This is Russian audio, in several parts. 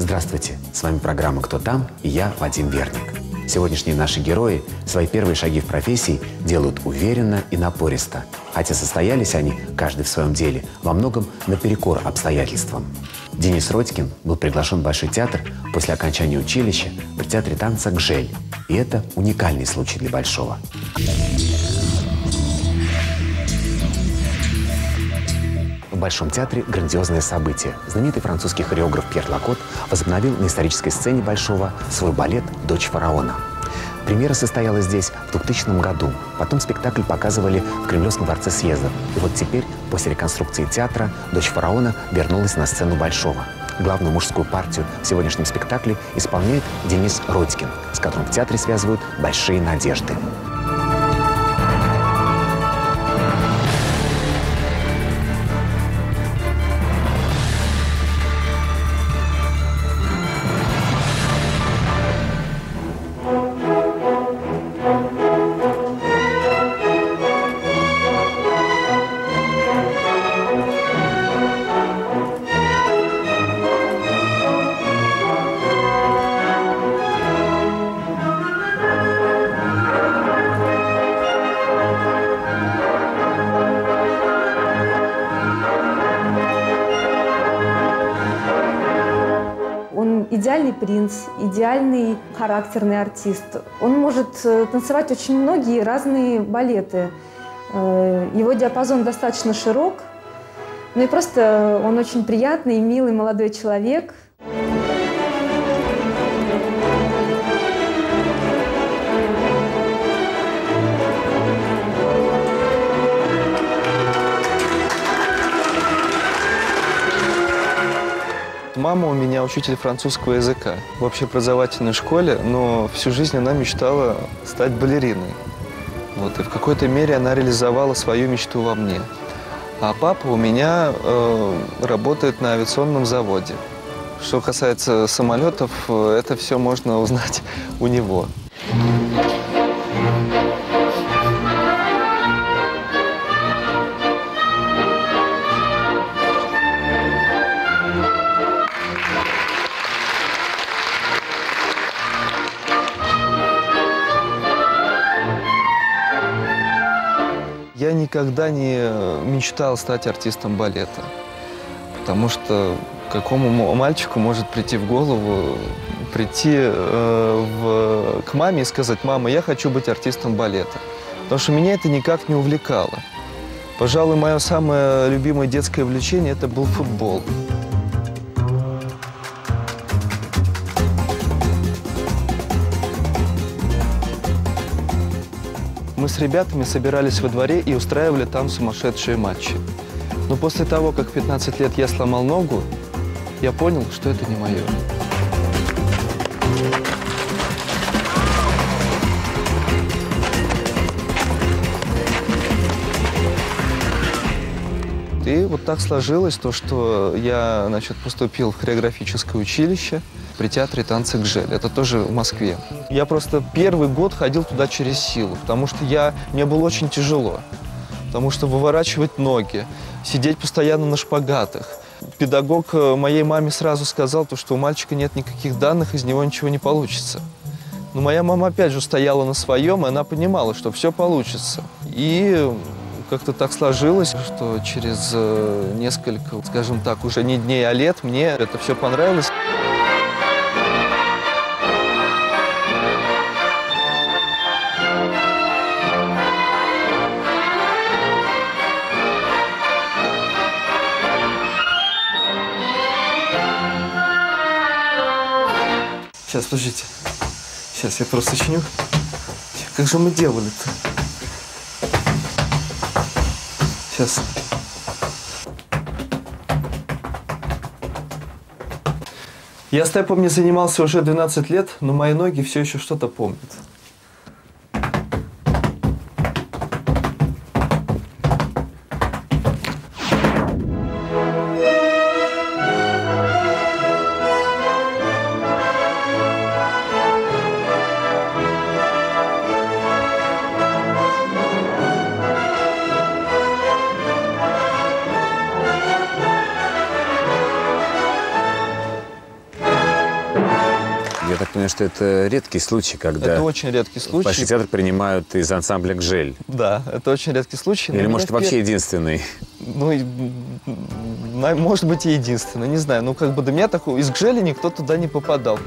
Здравствуйте, с вами программа «Кто там?» и я, Вадим Верник. Сегодняшние наши герои свои первые шаги в профессии делают уверенно и напористо, хотя состоялись они, каждый в своем деле, во многом наперекор обстоятельствам. Денис Родькин был приглашен в Большой театр после окончания училища в театре танца «Гжель». И это уникальный случай для Большого. В Большом театре грандиозное событие. Знаменитый французский хореограф Пьер Лакот возобновил на исторической сцене Большого свой балет «Дочь фараона». Премьера состоялась здесь в 2000 году. Потом спектакль показывали в Кремлевском дворце съездов. И вот теперь, после реконструкции театра, «Дочь фараона» вернулась на сцену Большого. Главную мужскую партию в сегодняшнем спектакле исполняет Денис Родькин, с которым в театре связывают большие надежды. Идеальный принц, идеальный характерный артист. Он может э, танцевать очень многие разные балеты. Э, Его диапазон достаточно широк. Ну и просто он очень приятный, милый молодой человек. Мама у меня учитель французского языка в общеобразовательной школе, но всю жизнь она мечтала стать балериной. Вот, и в какой-то мере она реализовала свою мечту во мне. А папа у меня э, работает на авиационном заводе. Что касается самолетов, э, это все можно узнать у него. Никогда не мечтал стать артистом балета, потому что какому мальчику может прийти в голову прийти э, в- к маме и сказать, мама, я хочу быть артистом балета, потому что меня это никак не увлекало. Пожалуй, мое самое любимое детское увлечение это был футбол. С ребятами собирались во дворе и устраивали там сумасшедшие матчи. Но после того, как в 15 лет я сломал ногу, я понял, что это не мое. Так сложилось то, что я значит, поступил в хореографическое училище при театре танца «Гжель». Это тоже в Москве. Я просто первый год ходил туда через силу, потому что я, мне было очень тяжело. Потому что выворачивать ноги, сидеть постоянно на шпагатах. Педагог э, моей маме сразу сказал, то, что у мальчика нет никаких данных, из него ничего не получится. Но моя мама опять же стояла на своем, и она понимала, что все получится. И как-то так сложилось, что через э, несколько, скажем так, уже не дней, а лет мне это все понравилось. Сейчас, подождите. Сейчас я просто чиню. Как же мы делали-то? Сейчас. Я степом не занимался уже 12 лет, но мои ноги все еще что-то помнят. Я так понимаю, что это редкий случай, когда Это очень редкий случай. Большой театр принимают из ансамбля «Гжель». Да, это очень редкий случай. Или, может, вообще пер- единственный? Ну, и, может быть, и единственный, не знаю. Ну, как бы до меня такого... Из Гжели никто туда не попадал.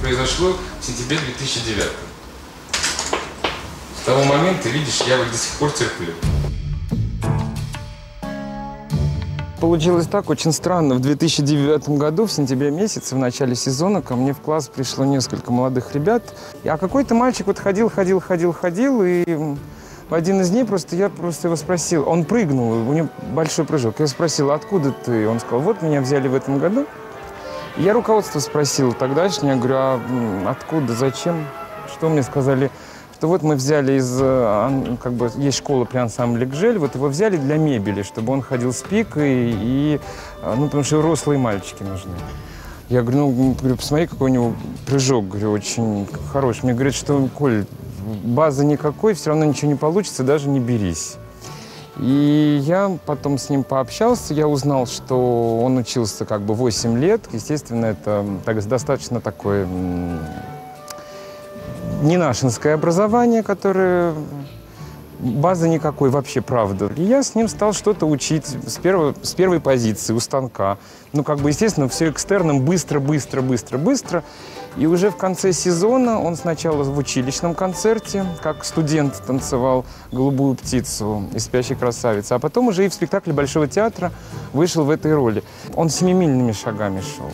произошло в сентябре 2009 С того момента, видишь, я вот до сих пор терплю. Получилось так очень странно. В 2009 году, в сентябре месяце, в начале сезона, ко мне в класс пришло несколько молодых ребят. А какой-то мальчик вот ходил, ходил, ходил, ходил, и в один из дней просто я просто его спросил, он прыгнул, у него большой прыжок. Я спросил, откуда ты? Он сказал, вот меня взяли в этом году. Я руководство спросил тогдашнее, говорю, а откуда, зачем? Что мне сказали? Что вот мы взяли из, э, как бы, есть школа при ансамбле «Гжель», вот его взяли для мебели, чтобы он ходил с пикой, и, э, ну, потому что рослые мальчики нужны. Я говорю, ну, говорю, посмотри, какой у него прыжок, говорю, очень хороший. Мне говорят, что, Коль, базы никакой, все равно ничего не получится, даже не берись. И я потом с ним пообщался, я узнал, что он учился как бы 8 лет. Естественно, это так, достаточно такое ненашинское образование, которое базы никакой вообще, правда. И я с ним стал что-то учить с, первого, с первой позиции, у станка. Ну, как бы, естественно, все экстерном быстро, быстро, быстро, быстро. И уже в конце сезона он сначала в училищном концерте, как студент танцевал «Голубую птицу» из «Спящей красавицы», а потом уже и в спектакле Большого театра вышел в этой роли. Он семимильными шагами шел.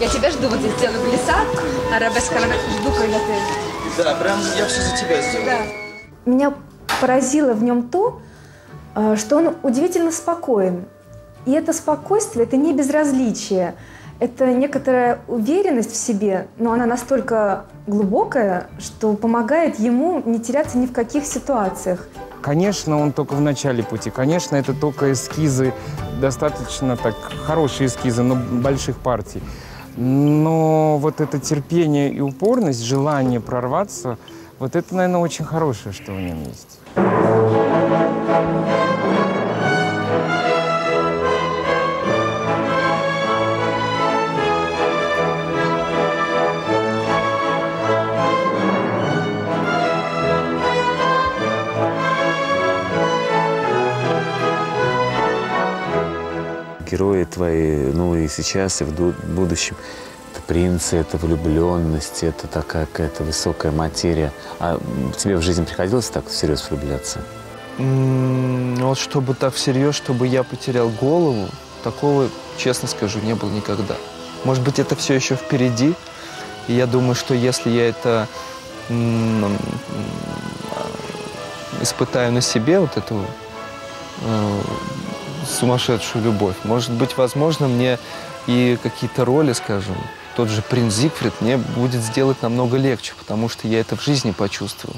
Я тебя жду, вот здесь сделаю глиссад, арабеска, жду, когда ты... Да, прям я все за тебя сделал. Да. Меня поразило в нем то, э, что он удивительно спокоен. И это спокойствие, это не безразличие, это некоторая уверенность в себе, но она настолько глубокая, что помогает ему не теряться ни в каких ситуациях. Конечно, он только в начале пути. Конечно, это только эскизы, достаточно так хорошие эскизы, но больших партий. Но вот это терпение и упорность, желание прорваться, вот это, наверное, очень хорошее, что в нем есть. Герои твои, ну и сейчас, и в ду- будущем, это принцы, это влюбленность, это такая какая-то высокая материя. А тебе в жизни приходилось так всерьез влюбляться? М, Вот чтобы так всерьез, чтобы я потерял голову, такого, честно скажу, не было никогда. Может быть, это все еще впереди. И я думаю, что если я это испытаю на себе, вот эту э, сумасшедшую любовь, может быть, возможно, мне и какие-то роли, скажем, тот же принц Зигфрид мне будет сделать намного легче, потому что я это в жизни почувствовал.